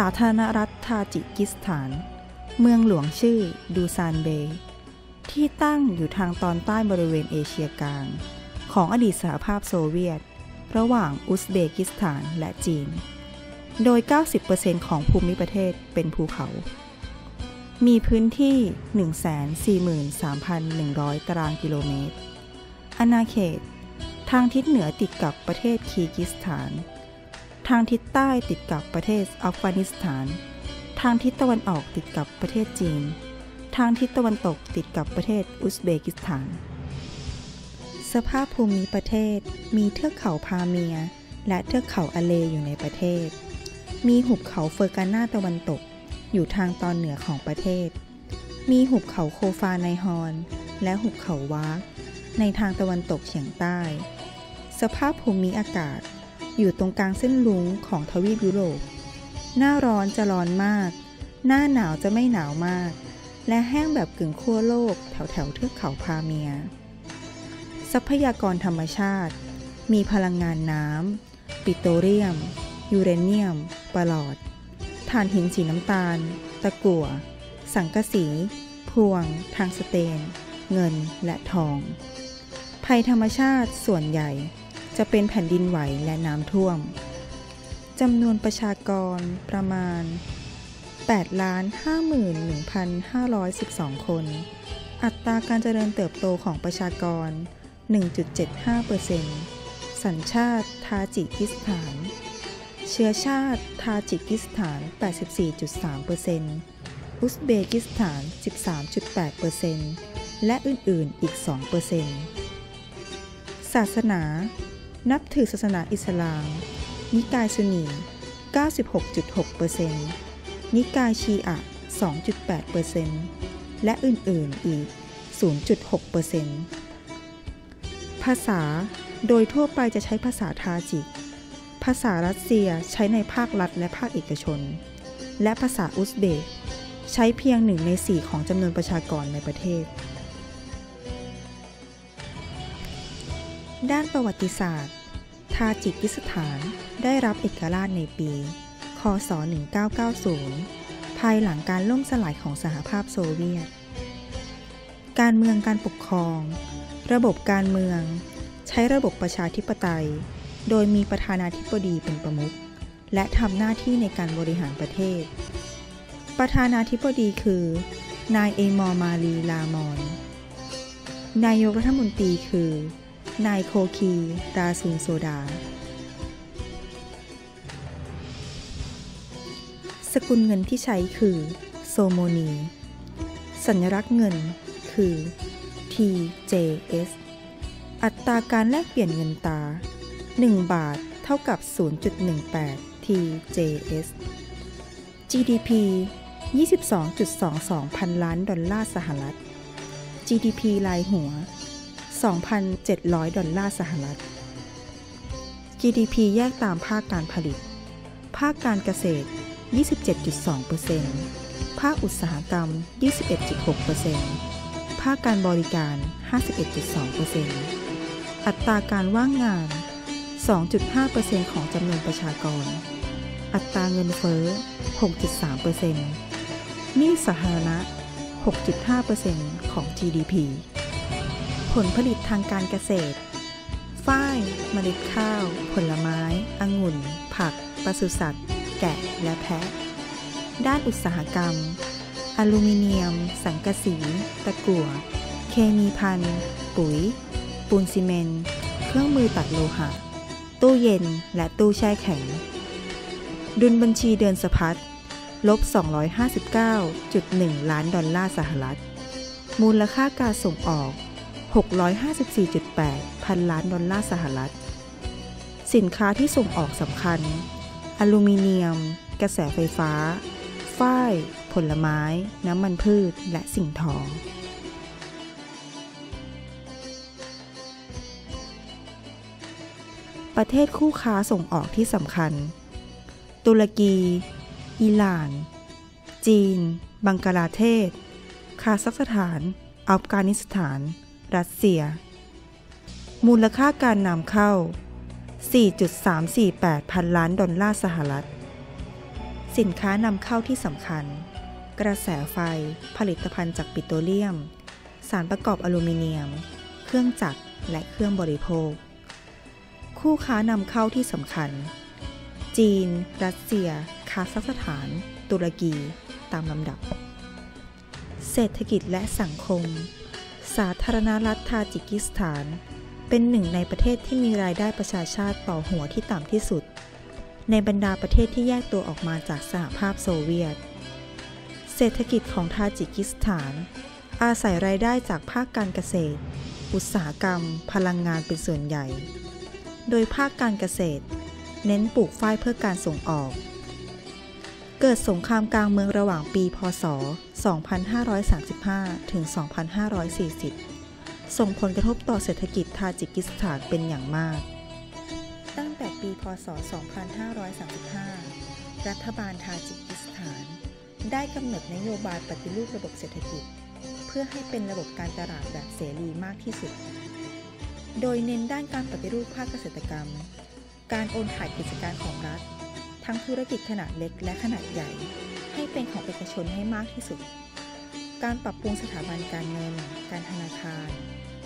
สาธารณรัฐทาจิกิสถาน เมืองหลวงชื่อดูซานเบย์ที่ตั้งอยู่ทางตอนใต้บริเวณเอเชียกลาง ของอดีตสหภาพโซเวียต ระหว่างอุซเบกิสถานและจีน โดย 90%ของภูมิประเทศเป็นภูเขา มีพื้นที่ 143,100 ตารางกิโลเมตรอาณาเขต ทางทิศเหนือติดกับประเทศคีกิสถาน ทางทิศใต้ติดกับประเทศอัฟกานิสถาน ทางทิศตะวันออกติดกับประเทศจีน ทางทิศตะวันตกติดกับประเทศอุซเบกิสถาน สภาพภูมิประเทศมีเทือกเขาพาเมีย และเทือกเขาอเลอยู่ในประเทศ มีหุบเขาเฟอร์กาน่าตะวันตก อยู่ทางตอนเหนือของประเทศ มีหุบเขาโคฟาไนฮอน และหุบเขาวากในทางตะวันตกเฉียงใต้ สภาพภูมิอากาศ อยู่ตรงกลางเส้นลุงของทวีปยุโรป หน้าร้อนจะร้อนมาก หน้าหนาวจะไม่หนาวมาก และแห้งแบบกึ่งขั้วโลกแถวแถวเทือกเขาพาเมีย ทรัพยากรธรรมชาติ มีพลังงานน้ำ ปิโตรเลียม ยูเรเนียมปลอดถ่านหินสีน้ำตาล ตะกั่ว สังกะสี พวง ทางสเตน เงินและทอง ภัยธรรมชาติส่วนใหญ่ จะเป็นแผ่นดินไหวและน้ำท่วมจำนวนประชากรประมาณ 8 51,512 คน อัตราการเจริญเติบโตของประชากร 1.75%สัญชาติทาจิกิสถาน เชื้อชาติทาจิกิสถาน 84.3%อุซเบกิสถาน 13.8%และอื่น ๆ อีก 2%ศาสนา นับถือศาสนาอิสลาม นิกายซุนี 96.6%นิกายชีอะ 2.8%และอื่น ๆ อีก 0.6%ภาษา โดยทั่วไปจะใช้ภาษาทาจิก ภาษารัสเซียใช้ในภาครัฐและภาคเอกชน และภาษาอุซเบก ใช้เพียงหนึ่งในสี่ของจำนวนประชากรในประเทศ ด้านประวัติศาสตร์ ทาจิกิสถานได้รับเอกราชในปี คศ 1990 ภายหลังการล่มสลายของสหภาพโซเวียต การเมืองการปกครอง ระบบการเมือง ใช้ระบบประชาธิปไตย โดยมีประธานาธิบดีเป็นประมุข และทำหน้าที่ในการบริหารประเทศ ประธานาธิบดีคือ นายเอมอร์มาลีลามอน นายกรัฐมนตรีคือ นายโคคีราซุนโซดา สกุลเงินที่ใช้คือโซโมนี สัญลักษณ์เงินคือ TJS อัตราการแลกเปลี่ยนเงินตา 1 บาทเท่ากับ 0.18 TJS GDP 22.22 พันล้านดอลลาร์สหรัฐ GDP รายหัว 2,700 ดอลลาร์สหรัฐ GDP แยกตามภาคการผลิต ภาคการเกษตร 27.2%ภาคอุตสาหกรรม 21.6%ภาคการบริการ 51.2%อัตราการว่างงาน 2.5%ของจำนวนประชากร อัตราเงินเฟ้อ 6.3%หนี้สาธารณะ 6.5%ของ GDP ผลผลิตทางการเกษตร ฝ้าย เมล็ดข้าว ผลไม้ องุ่น ผัก ปศุสัตว์ แกะ และแพะ ด้านอุตสาหกรรม อลูมิเนียม สังกะสี ตะกั่ว เคมีพัน ปุ๋ย ปูนซีเมนต์ เครื่องมือตัดโลหะ ตู้เย็น และตู้แช่แข็ง ดุลบัญชีเดือนสะพัดลบ 259.1 ล้านดอลลาร์สหรัฐ มูลค่าการส่งออก 654.8 พันล้านดอลลาร์สหรัฐ สินค้าที่ส่งออกสำคัญ อลูมิเนียม กระแสไฟฟ้า ฝ้าย ผลไม้ น้ำมันพืช และสิ่งทอประเทศคู่ค้าส่งออกที่สำคัญ ตุรกี อิหร่าน จีน บังกลาเทศ คาซัคสถาน อัฟกานิสถาน รัสเซีย มูลค่าการนำเข้า 4.348 พันล้านดอลลาร์สหรัฐ สินค้านำเข้าที่สำคัญ กระแสไฟ ผลิตภัณฑ์จากปิโตรเลียม สารประกอบอลูมิเนียม เครื่องจักร และเครื่องบริโภค คู่ค้านำเข้าที่สำคัญ จีน รัสเซีย คาซัคสถาน ตุรกี ตามลำดับ เศรษฐกิจและสังคม สาธารณรัฐทาจิกิสถาน เป็นหนึ่งในประเทศที่มีรายได้ประชาชาติต่อหัวที่ต่ำที่สุด ในบรรดาประเทศที่แยกตัวออกมาจากสหภาพโซเวียต เศรษฐกิจของทาจิกิสถาน อาศัยรายได้จากภาคการเกษตร อุตสาหกรรม พลังงานเป็นส่วนใหญ่ โดยภาคการเกษตร เน้นปลูกฝ้ายเพื่อการส่งออก เกิดสงครามกลางเมืองระหว่างปี พศ 2535 ถึง 2540 ส่งผลกระทบต่อเศรษฐกิจทาจิกิสถานเป็นอย่างมาก ตั้งแต่ปี พศ 2535 รัฐบาลทาจิกิสถาน ได้กำหนดนโยบายปฏิรูประบบเศรษฐกิจ เพื่อให้เป็นระบบการตลาดแบบเสรีมากที่สุด โดยเน้นด้านการปฏิรูปภาคเกษตรกรรม การโอนถ่ายกิจการของรัฐ ทั้งธุรกิจขนาดเล็กและขนาดใหญ่ ให้เป็นของเอกชนให้มากที่สุด การปรับปรุงสถาบันการเงิน การธนาคาร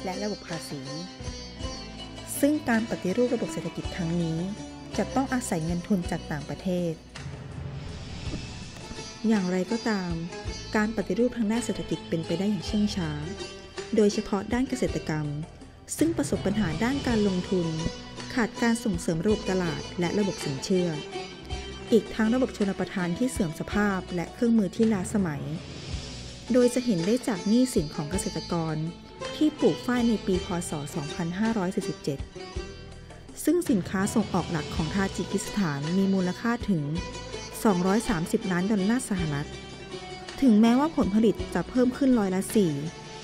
และระบบภาษี ซึ่งการปฏิรูประบบเศรษฐกิจครั้งนี้ จะต้องอาศัยเงินทุนจากต่างประเทศ อย่างไรก็ตาม การปฏิรูปทางด้านเศรษฐกิจเป็นไปได้อย่างเชื่องช้า โดยเฉพาะด้านเกษตรกรรม ซึ่งประสบปัญหาด้านการลงทุนขาดการส่งเสริมระบบตลาดและระบบสินเชื่อ อีกทั้งระบบชนประทานที่เสื่อมสภาพและเครื่องมือที่ล้าสมัย โดยจะเห็นได้จากหนี้สินของเกษตรกร ที่ปลูกฝ้ายในปีพศ 2547 ซึ่งสินค้าส่งออกหลักของทาจิกิสถานมีมูลค่าถึง 230 ล้านดอลลาร์สหรัฐ ถึงแม้ว่าผลผลิตจะเพิ่มขึ้นร้อยละ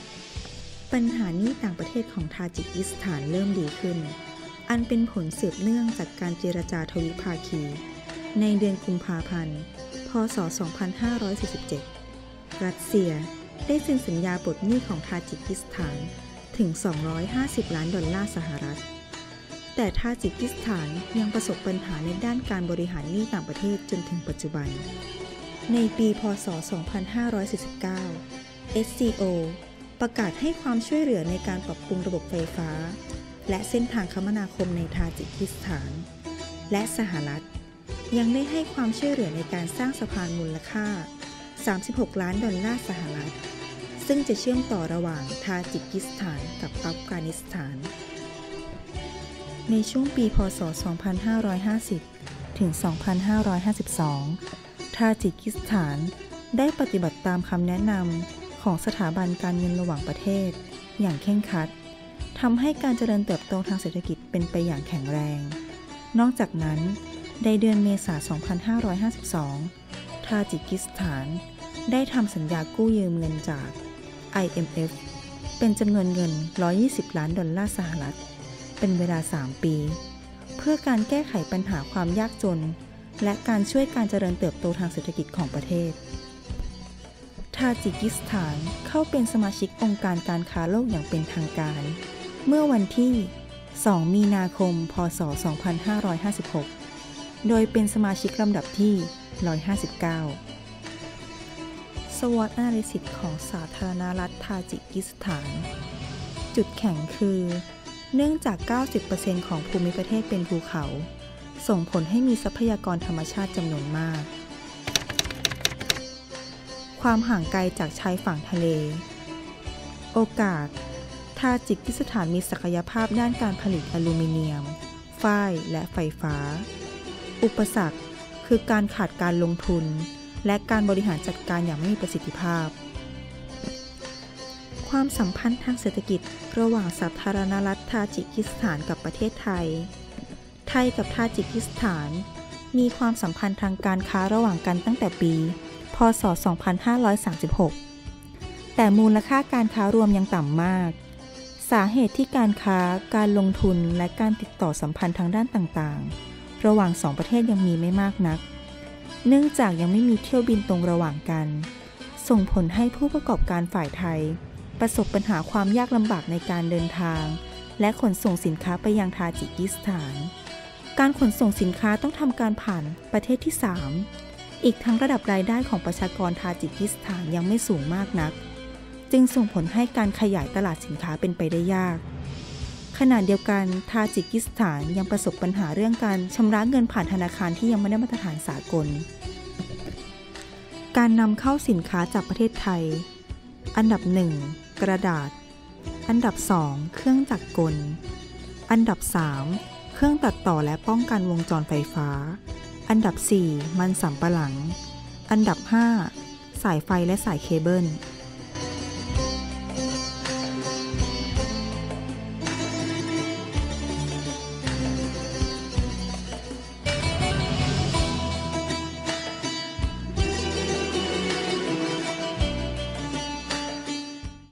4 ปัญหานี้ต่างประเทศของทาจิกิสถานเริ่มดีขึ้น อันเป็นผลสืบเนื่องจากการเจรจาทวิภาคี ในเดือนกุมภาพันธ์ พศ 2547 รัสเซียได้เซ็นสัญญาปลดหนี้ของทาจิกิสถานถึง 250 ล้านดอลลาร์สหรัฐ แต่ทาจิกิสถานยังประสบปัญหาในด้านการบริหารหนี้ต่างประเทศจนถึงปัจจุบัน ในปี พศ 2549 SCO ประกาศให้ความช่วยเหลือในการปรับปรุงระบบไฟฟ้า และเส้นทางคมนาคมในทาจิกิสถาน และสหรัฐ ยังได้ให้ความช่วยเหลือในการสร้างสะพานมูลค่า 36 ล้านดอลลาร์สหรัฐ ซึ่งจะเชื่อมต่อระหว่างทาจิกิสถานกับอัฟกานิสถาน ในช่วงปีพศ 2550 ถึง 2552 ทาจิกิสถานได้ปฏิบัติตามคำแนะนำของสถาบันการเงินระหว่างประเทศ อย่างเคร่งคัดทำให้การเจริญเติบโตทางเศรษฐกิจเป็นไปอย่างแข็งแรง นอกจากนั้น ในเดือนเมษายน 2552 ทาจิกิสถาน ได้ทำสัญญากู้ยืมเงินจาก IMF เป็นจำนวนเงิน 120 ล้านดอลลาร์สหรัฐ เป็นเวลา 3 ปี เพื่อการแก้ไขปัญหาความยากจน และการช่วยการเจริญเติบโตทางเศรษฐกิจของประเทศ ทาจิกิสถานเข้าเป็นสมาชิกองค์การการค้าโลกอย่างเป็นทางการ เมื่อวันที่ 2 มีนาคม พศ 2556 โดยเป็นสมาชิกลำดับที่ 159 สวอตอนาลิซิสของสาธารณรัฐทาจิกิสถาน จุดแข็งคือ เนื่องจาก 90%ของภูมิประเทศเป็นภูเขา ส่งผลให้มีทรัพยากรธรรมชาติจำนวนมาก ความห่างไกลจากชายฝั่งทะเล โอกาสทาจิกิสถานมีศักยภาพด้านการผลิตอลูมิเนียม ฝ้ายและไฟฟ้า อุปสรรคคือการขาดการลงทุน และการบริหารจัดการอย่างไม่มีประสิทธิภาพ ความสัมพันธ์ทางเศรษฐกิจระหว่างสาธารณรัฐทาจิกิสถานกับประเทศไทย ไทยกับทาจิกิสถาน มีความสัมพันธ์ทางการค้าระหว่างกันตั้งแต่ปี พศ 2536 แต่มูลค่าการค้ารวมยังต่ำมาก สาเหตุที่การค้า การลงทุน และการติดต่อสัมพันธ์ทางด้านต่างๆ ระหว่างสองประเทศยังมีไม่มากนัก เนื่องจากยังไม่มีเที่ยวบินตรงระหว่างกัน ส่งผลให้ผู้ประกอบการฝ่ายไทย ประสบปัญหาความยากลำบากในการเดินทาง และขนส่งสินค้าไปยังทาจิกิสถาน การขนส่งสินค้าต้องทำการผ่านประเทศที่ 3 อีกทั้งระดับรายได้ของประชากรทาจิกิสถานยังไม่สูงมากนัก จึงส่งผลให้การขยายตลาดสินค้าเป็นไปได้ยาก ขณะเดียวกันทาจิกิสถานยังประสบปัญหาเรื่องการชำระเงินผ่านธนาคารที่ยังไม่ได้มาตรฐานสากล การนำเข้าสินค้าจากประเทศไทย อันดับ 1 กระดาษ อันดับ 2 เครื่องจักรกล อันดับ 3 เครื่องตัดต่อและป้องกันวงจรไฟฟ้า อันดับ 4 มันสำปะหลัง อันดับ 5 สายไฟและสายเคเบิล